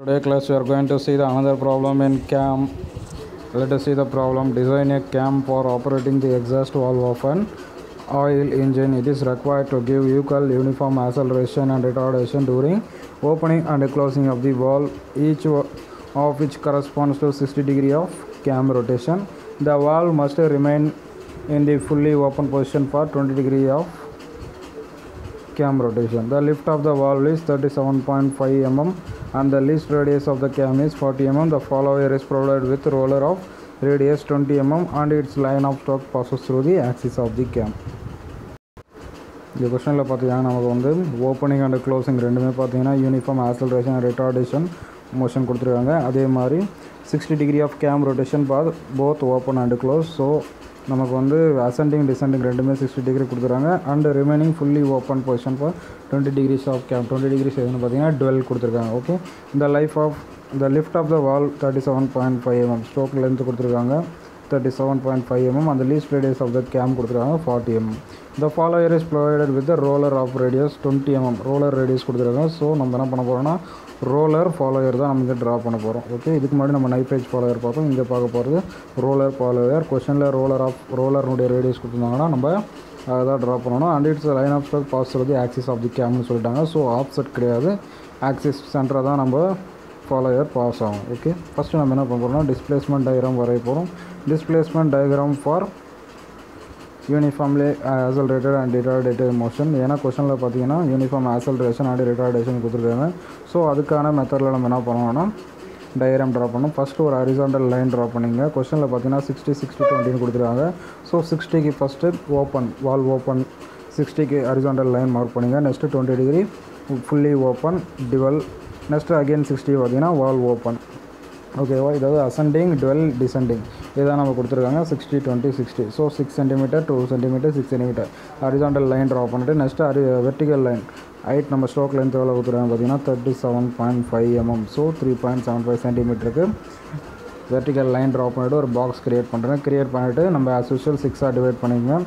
Today class we are going to see the another problem in CAM. Let us see the problem. Design a cam for operating the exhaust valve of an oil engine. It is required to give equal uniform acceleration and retardation during opening and closing of the valve, each of which corresponds to 60 degree of cam rotation. The valve must remain in the fully open position for 20 degree of cam rotation. The lift of the valve is 37.5 mm and the least radius of the cam is 40 mm. The follower is provided with roller of radius 20 mm and its line of torque passes through the axis of the cam. இந்த கொஷனில் பார்த்தீங்கன்னா நமக்கு வந்து opening and closing ரெண்டுமே பார்த்தீங்கன்னா uniform acceleration retardation motion கொடுத்துருக்காங்க அதே மாதிரி sixty degree of cam rotation path both open and close so நமக்கு வந்து அசெண்டிங் டிசெண்டிங் ரெண்டுமே சிக்ஸ்டி டிகிரி கொடுத்துருக்காங்க and remaining fully open position for twenty degrees of cam twenty degrees எதுன்னு பார்த்தீங்கன்னா dwell கொடுத்துருக்காங்க ஓகே இந்த life of the lift of the valve thirty seven point five mm stroke length கொடுத்துருக்காங்க. Thirty seven point five mm அந்த least radius of the cam கொடுத்துருக்காங்க forty mm இந்த follower is provided with roller of radius twenty mm roller radius கொடுத்துருக்காங்க. So நம்ம என்ன பண்ண போகிறோம்னா roller follower தான் நம்ம இங்கே ட்ரா பண்ண போகிறோம் ஓகே இதுக்கு முன்னாடி நம்ம நைஃபேஜ் ஃபாலோயர் பார்த்தோம். இங்கே பார்க்க போகிறது ரோலர் ஃபாலோயர் கொஷனில் ரோலர் ஆஃப் ரோலர்னுடைய ரேடியஸ் கொடுத்துருந்தாங்கன்னா நம்ம அதை தான் ட்ரா பண்ணணும். And its line of stroke pass axis of the கேம்னு சொல்லிட்டாங்க. ஸோ ஆப்செட் கிடையாது. ஆக்சிஸ் சென்டரை தான் நம்ம ஃபாலோயர் பாஸ் ஆகும் ஓகே ஃபஸ்ட்டு நம்ம என்ன பண்ண போகிறோம்னா டிஸ்பிளேஸ்மெண்ட் டயக்ராம் வரைய போகிறோம் displacement diagram for uniformly accelerated and retarded motion ஏன்னா கொஷனில் பார்த்தீங்கன்னா யூனிஃபார்ம் ஆசல்ரேஷன் அண்ட் ரிட்டார்டேஷன் கொடுத்துருக்காங்க. ஸோ அதுக்கான மெத்தடில் நம்ம என்ன பண்ணுவோம்னா டயக்ராம் ட்ரா பண்ணணும். ஃபஸ்ட்டு ஒரு ஹரிசாண்டல் லைன் ட்ரா பண்ணிங்க. கொஷனில் பார்த்தீங்கன்னா சிக்ஸ்டி சிக்ஸ்டி டுவெண்ட்டின்னு கொடுத்துருக்காங்க. ஸோ சிக்ஸ்டிக்கு ஃபஸ்ட்டு ஓப்பன் வால் ஓப்பன் சிக்ஸ்டிக்கு ஹரிசாண்டல் லைன் மார்க் பண்ணிங்க. Next twenty degree fully open dwell next again sixty பார்த்தீங்கன்னா வால் ஓப்பன் ஓகேவா இதாவது அசெண்டிங் டுவெல் டிசெண்டிங் இதான் நம்ம கொடுத்துருக்காங்க sixty twenty sixty so six centimetre two centimetre six centimetre horizontal line draw பண்ணிட்டு next அரி vertical line height நம்ம stroke length எவ்வளோ கொடுத்துருக்காங்க பார்த்தீங்கன்னா thirty seven point five mm so three point seven five சென்டிமீட்டருக்கு வெர்டிகல் லைன் ட்ரா பண்ணிவிட்டு ஒரு box create பண்ணுறேன் கிரியேட் பண்ணிவிட்டு நம்ம ஆஸ் யூஷுவல் சிக்ஸாக டிவைட் பண்ணிக்கோங்க.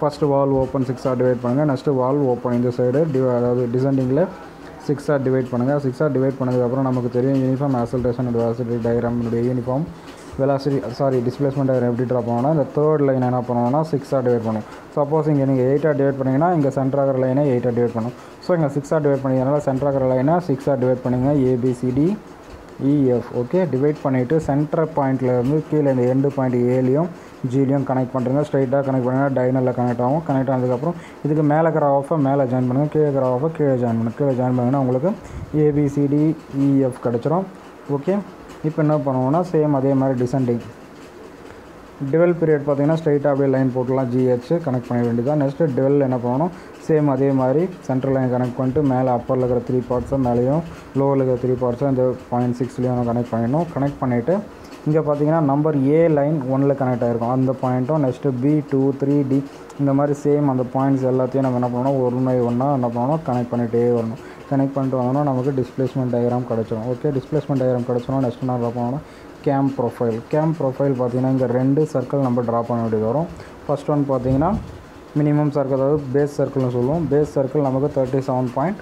ஃபஸ்ட்டு வால் ஓப்பன் சிக்ஸாக டிவைட் பண்ணுங்கள் நெக்ஸ்ட்டு வால் ஓப்பன் இந்த சைடு டி அதாவது டிசெண்டிங்கில் சிக்ஸாக டிவைட் பண்ணுங்கள் சிக்ஸாக டிவைட் பண்ணதுக்கப்புறம் நமக்கு தெரியும் uniform acceleration and velocity டயக்ராம்னுடைய uniform velocity sorry displacement diagram எப்படி ட்ரா பண்ணணும்னா இந்த தேர்ட் லைன் என்ன பண்ணணும்னா சிக்ஸாக டிவைட் பண்ணும். சப்போஸ் இங்கே நீங்கள் எயிட்டாக டிவைட் பண்ணிங்கன்னா இங்கே சென்டராகிற லைனை எயிட்டாக டிவைட் பண்ணும். ஸோ இங்கே சிக்ஸாக டிவைட் பண்ணிக்கிறனால சென்டராகிற லைனை சிக்ஸாக டிவைட் பண்ணுங்கள் ஏபிசிடி இஎஃப் ஓகே டிவைட் பண்ணிவிட்டு சென்டர் பாயிண்ட்லேருந்து கீழே இந்த எண்டு பாயிண்ட் ஏலையும் ஜிலையும் கனெக்ட் பண்ணுறீங்க ஸ்ட்ரைட்டாக கனெக்ட் பண்ணுங்கள் டைனலில் கனெக்ட் ஆகும். கனெக்ட் ஆனதுக்கப்புறம் இதுக்கு மேலே இருக்கிற ஆஃபை மேலே ஜாயின் பண்ணுங்கள் கீழே இருக்கிற ஆஃபை கீழே ஜாயின் பண்ணுங்கள் கீழே ஜாயின் பண்ணிங்கன்னா உங்களுக்கு ஏபிசிடி இஎஃப் e, கிடச்சிரும். ஓகே இப்போ என்ன பண்ணுவோம்னா சேம் அதே மாதிரி டிசெண்டிங் டிவெல் பீரியட் பார்த்தீங்கன்னா ஸ்ட்ரைட்டாக அப்படியே லைன் போட்டுலாம் ஜிஹெச் கனெக்ட் பண்ண வேண்டியதான் நெக்ஸ்ட்டு டிவெல் என்ன பண்ணணும்? சேம் அதே மாதிரி சென்ட்ரல் லைன் கனெக்ட் பண்ணிட்டு மேலே அப்பரில் இருக்கிற த்ரீ பார்ட்ஸை மேலேயும் லோவில் இருக்கிற த்ரீ பார்ட்ஸும் இந்த பாயிண்ட் சிக்ஸ்லேயும் கனெக்ட் பண்ணிடணும். கனெக்ட் பண்ணிவிட்டு இங்கே பார்த்தீங்கன்னா நம்பர் ஏ லைன் ஒனில் கனெக்ட் ஆகிருக்கும் அந்த பாயிண்ட்டும் next B two three D இந்த மாதிரி சேம் அந்த பாயிண்ட்ஸ் எல்லாத்தையும் நம்ம என்ன பண்ணணும்? ஒரு ஒன்றா என்ன பண்ணணும்? கனெக்ட் பண்ணிகிட்டே வரணும். கனெக்ட் பண்ணிட்டு வந்தோம்னா நமக்கு டிஸ்பிளேஸ்மெண்ட் டயக்ராம் கிடச்சிரும். ஓகே டிஸ்பிளேஸ்மெண்ட் டயக்ராம் கிடச்சோன்னா நெக்ஸ்ட் நான் என்ன பண்ணணும்? கேம் ப்ரொஃபைல் கேம் ப்ரொஃபைல் பார்த்தீங்கன்னா இங்கே ரெண்டு சர்க்கிள் நம்ம ட்ரா பண்ண வேண்டியது வரும். ஃபர்ஸ்ட் ஒன் பார்த்திங்கன்னா மினிமம் சர்க்கிள் அதாவது பேஸ் சர்க்கிள்னு சொல்லுவோம். பேஸ் சர்க்கிள் நமக்கு தேர்ட்டி செவன் பாயிண்ட்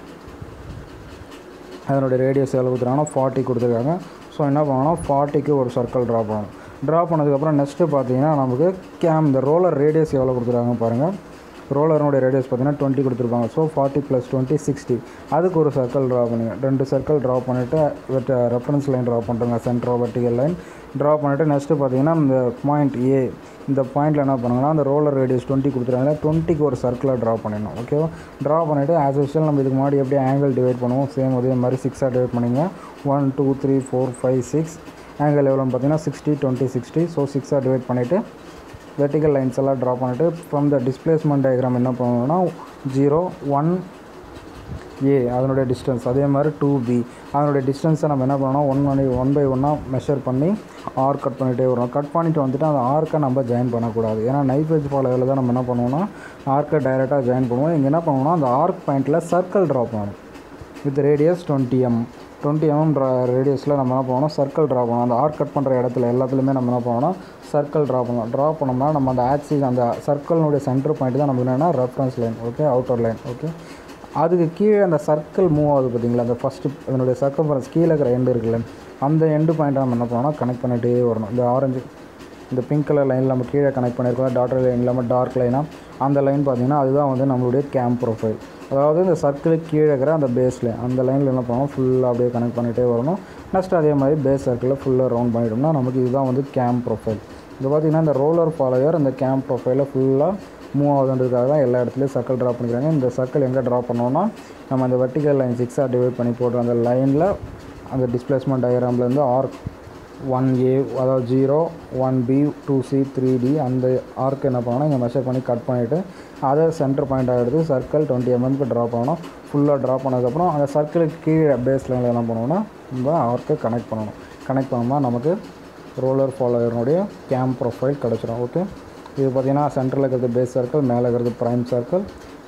அதனுடைய ரேடியஸ் எவ்வளோ கொடுத்துருக்காங்கன்னா ஃபார்ட்டி கொடுத்துருக்காங்க. ஸோ என்ன பண்ணணும்? ஃபார்ட்டிக்கு ஒரு சர்க்கிள் ட்ரா பண்ணணும். ட்ரா பண்ணதுக்கப்புறம் நெக்ஸ்ட்டு பார்த்தீங்கன்னா நமக்கு கேம் இந்த ரோலர் ரேடியஸ் எவ்வளோ கொடுத்துருக்காங்க பாருங்கள் ரோலர்னுடைய ரேடியஸ் பார்த்தீங்கன்னா டுவெண்ட்டி கொடுத்துருப்பாங்க. So forty plus twenty sixty அதுக்கு ஒரு சர்க்கிள் ட்ரா பண்ணுங்க ரெண்டு சர்க்கிள் ட்ரா பண்ணிவிட்டு ரெஃபரன்ஸ் லைன் ட்ரா பண்ணுறங்க சென்ட்ரோ வெர்டிகல் லைன் ட்ரா பண்ணிவிட்டு நெக்ஸ்ட்டு பார்த்தீங்கன்னா இந்த பாயிண்ட் ஏ இந்த பாயிண்ட்டில் என்ன பண்ணுங்கன்னா அந்த ரோலர் ரேடியஸ் டுவெண்ட்டி கொடுத்துருக்காங்க. டுவெண்ட்டிக்கு ஒரு சர்க்கிளை ட்ரா பண்ணிடணும். ஓகேவா ட்ரா பண்ணிவிட்டு ஆஸ் யூஷுவல் நம்ம இதுக்கு முன்னாடி எப்படி ஆங்கிள் டிவைட் பண்ணுவோம்? சேம் அதே மாதிரி சிக்ஸாக டிவைட் பண்ணிங்க. One two three four five six angle எவ்வளோன்னு பார்த்தீங்கன்னா சிக்ஸ்டி டுவெண்ட்டி சிக்ஸ்டி ஸோ சிக்ஸாக டிவைட் பண்ணிவிட்டு வெர்டிக்கல் லைன்ஸ் எல்லாம் ட்ரா பண்ணிட்டு ஃப்ரம் த டிஸ்பிளேஸ்மெண்ட் டயக்ராம் என்ன பண்ணணும்னா ஜீரோ ஒன் ஏ அதனுடைய டிஸ்டன்ஸ் அதே மாதிரி டூ பி அதனுடைய டிஸ்டன்ஸை நம்ம என்ன பண்ணணும் ஒன் ஒன் ஒன் பை ஒன்னாக மெஷர் பண்ணி ஆர் கட் பண்ணிகிட்டே வரும் கட் பண்ணிவிட்டு வந்துட்டு அந்த ஆர்க்கை நம்ம ஜாயின் பண்ணக்கூடாது. ஏன்னா நைஃப் வெஜ் ஃபாலோவில் தான் நம்ம என்ன பண்ணுவோம்னா ஆர்க்கை டைரெக்டாக ஜாயின் பண்ணுவோம். இங்கே என்ன பண்ணுவோம்னா அந்த ஆர்க் பாயிண்ட்டில் சர்க்கிள் ட்ரா பண்ணணும். With radius twenty m twenty mm draw ரேடியஸில் நம்ம என்ன பண்ணணும்? சர்க்கிள் ட்ரா பண்ணணும். அந்த ஆர்க் கட் பண்ணுற இடத்துல எல்லாத்துலேயுமே நம்ம என்ன பண்ணணும்? சர்க்கிள் ட்ரா பண்ணணும். ட்ரா பண்ணோம்னா நம்ம அந்த ஆக்சிஸ் அந்த சர்க்கிளினுடைய சென்டர் பாயிண்ட் தான் நமக்கு என்னென்னா reference line okay outer line okay அதுக்கு கீழே அந்த சர்க்கிள் மூவ் ஆகுது பார்த்தீங்களா அந்த ஃபஸ்ட்டு அதனுடைய சர்க்கம்பரன்ஸ் கீழே இருக்கிற எண்டு இருக்குல்ல அந்த எண்டு பாயிண்ட்டை நம்ம என்ன பண்ணோம்னா கனெக்ட் பண்ணிகிட்டே வரணும். இந்த ஆரஞ்சு இந்த பிங்க் கலர் லைனில் நம்ம கீழே கனெக்ட் பண்ணியிருக்கோம். டாட்டர் லைன் இல்லாமல் டார்க் லைனாக அந்த லைன் பார்த்தீங்கன்னா அதுதான் வந்து நம்மளுடைய கேம் ப்ரொஃபைல் அதாவது இந்த சர்க்கிளுக்கு கீழே இருக்கிற அந்த பேஸில் அந்த லைனில் என்ன பண்ணணும் ஃபுல்லாக அப்படியே கனெக்ட் பண்ணிகிட்டே வரணும். நெக்ஸ்ட் அதே மாதிரி பேஸ் சர்க்கிளில் ஃபுல்லாக ரவுண்ட் பண்ணிட்டோம்னா நமக்கு இதுதான் வந்து கேம் ப்ரொஃபைல் இது பார்த்திங்கன்னா இந்த ரோலர் ஃபாலோயர் இந்த கேம் ப்ரொஃபைலில் ஃபுல்லாக மூவ் ஆகுதுன்றதுக்காக தான் எல்லா இடத்துலையும் சர்க்கிள் ட்ரா பண்ணிக்கிறாங்க. இந்த சர்க்கிள் எங்கே ட்ரா பண்ணோன்னா நம்ம அந்த வெர்டிக்கல் லைன் சிக்ஸாக டிவைட் பண்ணி போடுற அந்த லைனில் அந்த டிஸ்பிளேஸ்மெண்ட் டயக்ராம்லேருந்து ஆர்க் ஒன் ஏ அதாவது zero one B two C three D அந்த ஆர்க் என்ன பண்ணணும்? இங்கே மெஷர் பண்ணி கட் பண்ணிவிட்டு அதை சென்டர் பாயிண்ட்டாக எடுத்து சர்க்கிள் டுவெண்ட்டி எம்எம்க்கு ட்ரா பண்ணணும் ஃபுல்லாக ட்ரா பண்ணதுக்கப்புறம் அந்த சர்க்கிளுக்கு கீழே பேஸ் லைனில் என்ன பண்ணணும்னா நம்ம ஆர்க்கை கனெக்ட் பண்ணணும். கனெக்ட் பண்ணோம்னா நமக்கு ரோலர் ஃபாலோயர்னுடைய கேம் ப்ரொஃபைல் கிடச்சிடும் ஓகே இது பார்த்திங்கன்னா சென்டரில் இருக்கிறது பேஸ் சர்க்கிள் மேலே இருக்கிறது ப்ரைம் சர்க்கிள்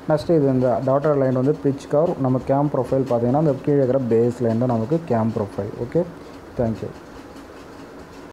நெக்ஸ்ட்டு இது இந்த டாட்டர் லைன் வந்து பிச் கவர் நம்ம கேம் ப்ரொஃபைல் பார்த்திங்கன்னா அந்த கீழே இருக்கிற பேஸ் லைன் தான் நமக்கு கேம் ப்ரொஃபைல் ஓகே தேங்க்யூ